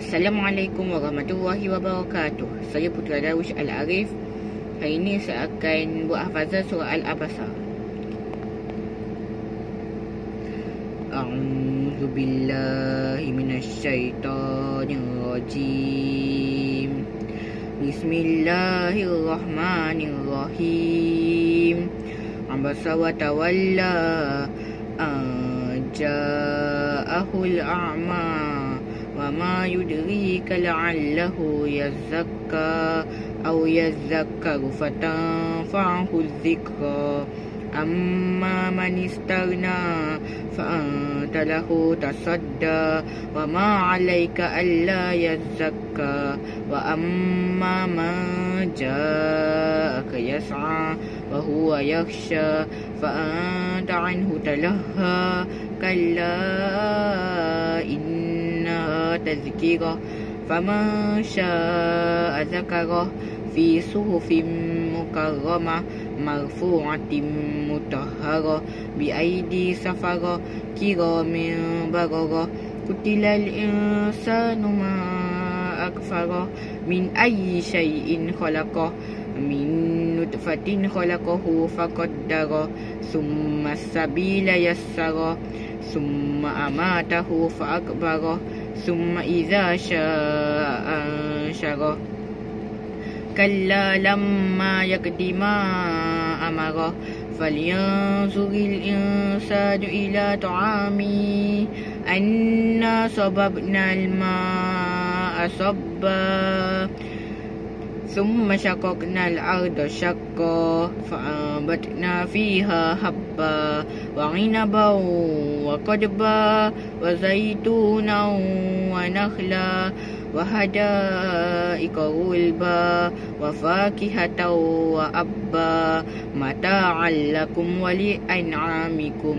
Assalamualaikum warahmatullahi wabarakatuh. Saya Putra Darwish Al-Arif. Hari ini saya akan buat hafazan surah Al-Abasa. A'udzu billahi minasyaitonir rajim. Bismillahirrahmanirrahim. Abasa wa tawalla. Ja'ahul a'ma. وما يدريك لعله يزكى أو يذكر فتنفعه الذكرى. أما من استغنى فأنت له تصدى وما عليك ألا يزكى وأما من جاءك يسعى وهو يخشى فأنت عنه تلهى. كلا إنها تذكرة فمن شاء ذكره في صحف مكرمة مرفوعة مطهرة بأيدي سفرة كرام بررة قتل الإنسان ما أكفره من أي شيء خلقه من نطفة خلقه فقدره ثم السبيل يسره ثم أماته فأكبره Summa iza sya'ansyara Kalla lamma yakdima amara Falyansuril insadu ila tu'ami Anna sababnal ma'asabba ثم شققنا الأرض شقا فأنبتنا فيها حبا وعنبا وقدبا وزيتونا ونخلا وحدائق غلبا وفاكهة وأبا متاعا لكم ولأنعامكم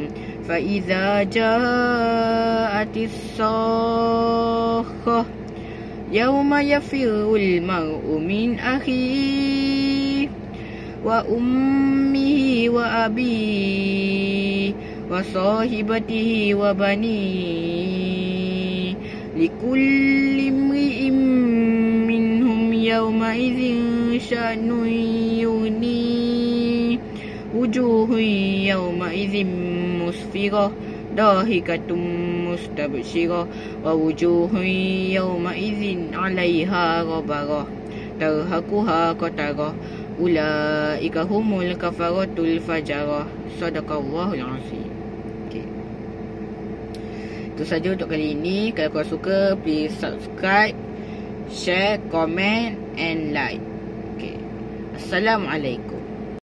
فإذا جاءت الصاخة يوم يفر المرء من أخيه وأمه وأبيه وصاحبته وبنيه لكل امرئ منهم يومئذ شأن يغنيه وجوه يومئذ مسفرة ضاحكة مستبشرة ووجوه يومئذ عليها غبرة ترهقها قترة أولئك هم الكفرة الفجرة صدق الله العظيم Itu saja untuk kali ini. Kalau kau suka, please subscribe, share, comment and like. Okay. Assalamualaikum.